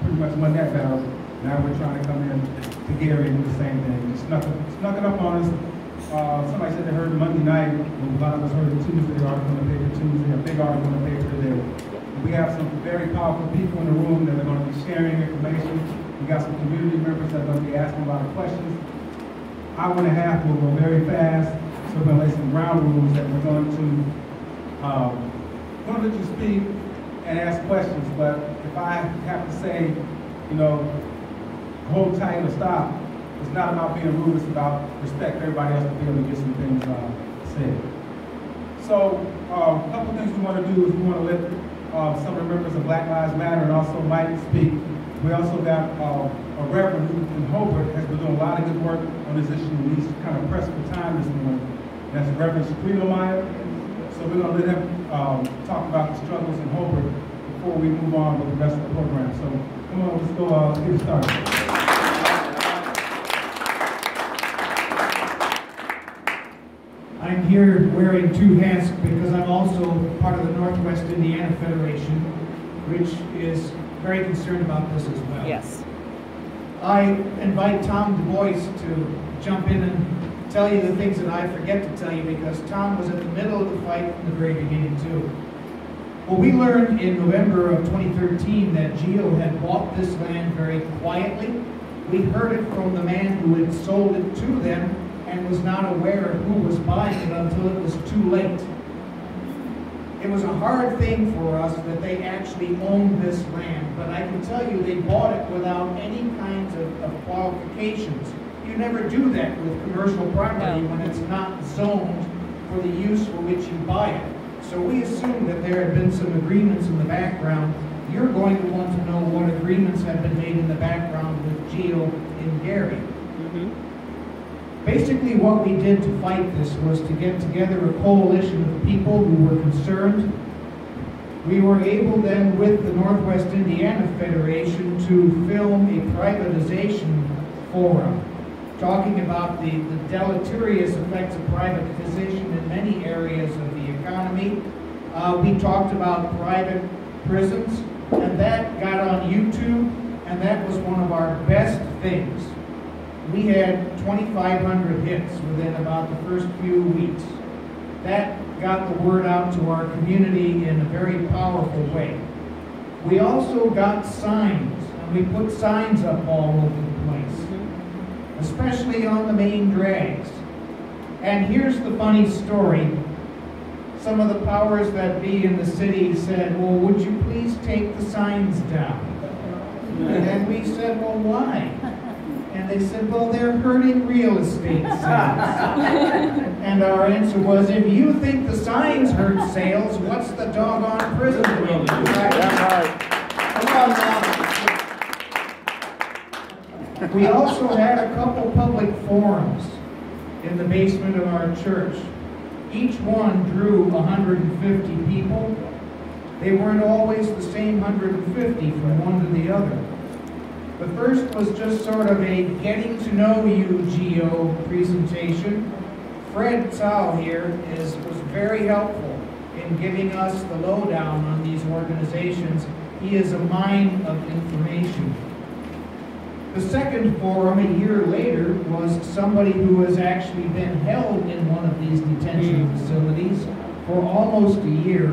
pretty much won that battle. Now we're trying to come in to Gary and do the same thing. Snuck, snuck it up on us. Uh, somebody said they heard Monday night, well, a lot of us heard the Tuesday article in the paper Tuesday, a big article in the paper today. We have some very powerful people in the room that are gonna be sharing information. We got some community members that are gonna be asking a lot of questions. Hour and a half will go very fast, so we're gonna lay some ground rules that we're going to, um, gonna let you speak and ask questions, but if I have to say, you know, hold tight or stop, it's not about being rude, it's about respect everybody else to be able to get some things, uh, said. So, um, a couple things we wanna do is we wanna let, uh, some of the members of Black Lives Matter and also Mike speak. We also got, uh, a reverend who in Hobart has been doing a lot of good work on this issue, and he's kind of pressed for time this morning. That's Reverend Shaquille Meyer. So we're gonna let him, um, talk about the struggles in Hobart before we move on with the rest of the program. So, come on, let's go, uh, let's get started. I'm here wearing two hats because I'm also part of the Northwest Indiana Federation, which is very concerned about this as well. Yes. I invite Tom Du Bois to jump in and tell you the things that I forget to tell you because Tom was in the middle of the fight from the very beginning too. Well, we learned in November of 2013 that Geo had bought this land very quietly. We heard it from the man who had sold it to them and was not aware of who was buying it until it was too late. It was a hard thing for us that they actually owned this land, but I can tell you they bought it without any kinds of, of qualifications. You never do that with commercial property when it's not zoned for the use for which you buy it. So we assume that there had been some agreements in the background. You're going to want to know what agreements have been made in the background with Geo and Gary. Mhm. Basically, what we did to fight this was to get together a coalition of people who were concerned. We were able then, with the Northwest Indiana Federation, to film a privatization forum, talking about the, the deleterious effects of privatization in many areas of the economy. Uh, we talked about private prisons, and that got on YouTube, and that was one of our best things we had 2,500 hits within about the first few weeks. That got the word out to our community in a very powerful way. We also got signs, and we put signs up all over the place, especially on the main drags. And here's the funny story. Some of the powers that be in the city said, well, would you please take the signs down? And we said, well, why? And they said, well, they're hurting real estate sales. And our answer was, if you think the signs hurt sales, what's the doggone prison doing? Come on now. We also had a couple public forums in the basement of our church. Each one drew 150 people. They weren't always the same 150 from one to the other. The first was just sort of a getting to know you Geo presentation. Fred Tal here is, was very helpful in giving us the lowdown on these organizations. He is a mine of information. The second forum a year later was somebody who has actually been held in one of these detention facilities for almost a year.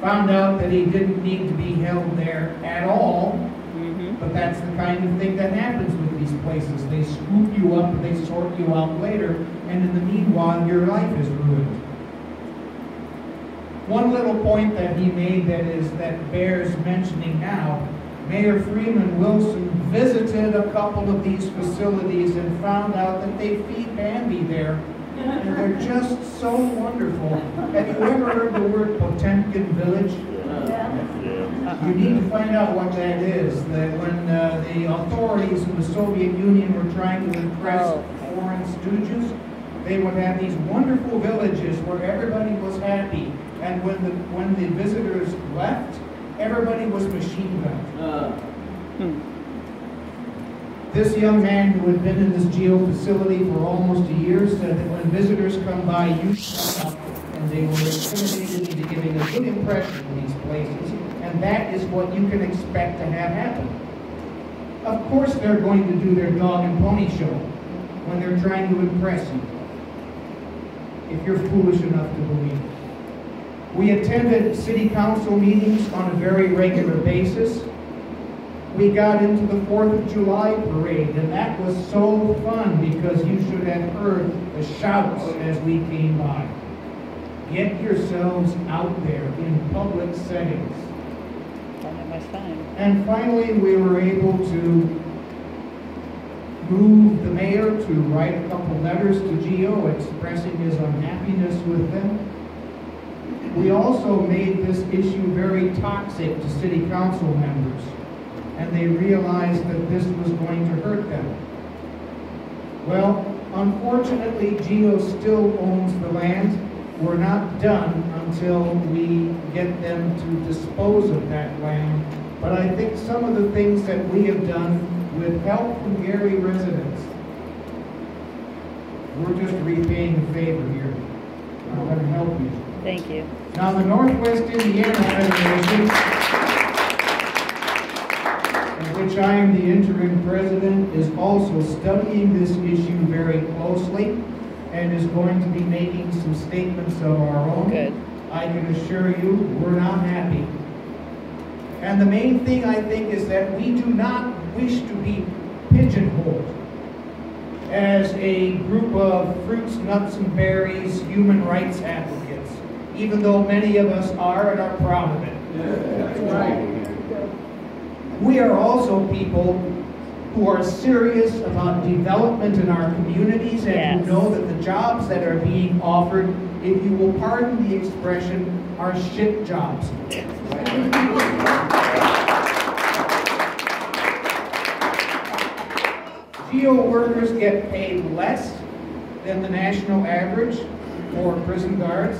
Found out that he didn't need to be held there at all, Mhm. but that's the kind of thing that happens with these places. They scoop you up and they sort you out later, and in the meanwhile, your life is ruined. One little point that he made that is that bears mentioning now, Mayor Freeman Wilson visited a couple of these facilities and found out that they feed Bambi there. And they're just so wonderful. Have you ever heard the word Potemkin Village? You need to find out what that is. That when uh, the authorities in the Soviet Union were trying to impress Oh. foreign stooges, they would have these wonderful villages where everybody was happy. And when the when the visitors left, everybody was machine gunned. This young man who had been in this geo facility for almost a year said that when visitors come by, you shut up, and they were intimidated into giving a good impression of these places. And that is what you can expect to have happen. Of course, they're going to do their dog and pony show when they're trying to impress you, if you're foolish enough to believe. it. We attended city council meetings on a very regular basis. We got into the Fourth of July parade, and that was so fun because you should have heard the shouts as we came by. Get yourselves out there in public settings. And finally, we were able to move the mayor to write a couple letters to Geo expressing his unhappiness with them. We also made this issue very toxic to city council members, and they realized that this was going to hurt them. Well, unfortunately, Geo still owns the land. We're not done until we get them to dispose of that land. But I think some of the things that we have done with help from Gary residents, we're just repaying the favor here. I'm going to help you. Thank you. Now, the Northwest Indiana Federation, which I am the interim president, is also studying this issue very closely and is going to be making some statements of our own. Good. I can assure you, we're not happy. And the main thing, I think, is that we do not wish to be pigeonholed as a group of fruits, nuts, and berries human rights advocates, even though many of us are and are proud of it. That's right. We are also people who are serious about development in our communities and Yes. who know that the jobs that are being offered, if you will pardon the expression, are shit jobs. Geo workers get paid less than the national average for prison guards.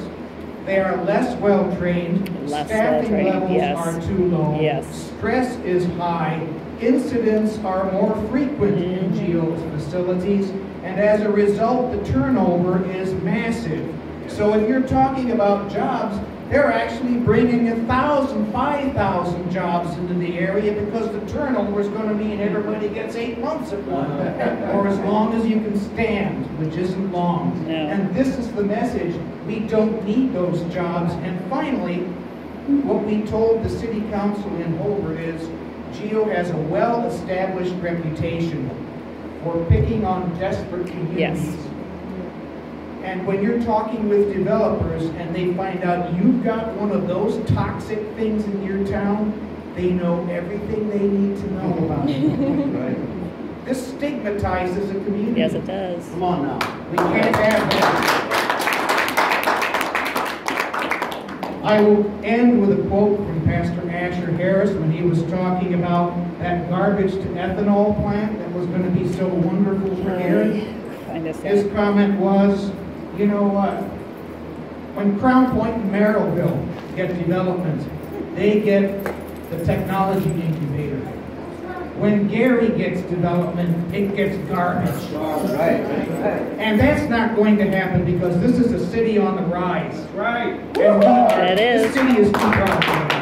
They are less well-trained. Less Staffing well-trained, levels yes. are too low. Yes. Stress is high. Incidents are more frequent in Mhm. Geo's facilities. And as a result, the turnover is massive. So if you're talking about jobs, they're actually bringing a thousand, five thousand jobs into the area because the turnover is going to mean everybody gets eight months at one, uh-huh. or as long as you can stand, which isn't long. No. And this is the message: we don't need those jobs. And finally, what we told the city council in Hobart is, Geo has a well-established reputation for picking on desperate communities. Yes. And when you're talking with developers and they find out you've got one of those toxic things in your town, they know everything they need to know about it. right. This stigmatizes a community. Yes, it does. Come on now. We can't have that. I will end with a quote from Pastor Asher Harris when he was talking about that garbage to ethanol plant that was going to be so wonderful for Gary. His comment was, you know what? When Crown Point and Merrillville get development, they get the technology incubator. When Gary gets development, it gets garbage. Right, right. And that's not going to happen because this is a city on the rise. Right. And we are, It this city is too proud for that.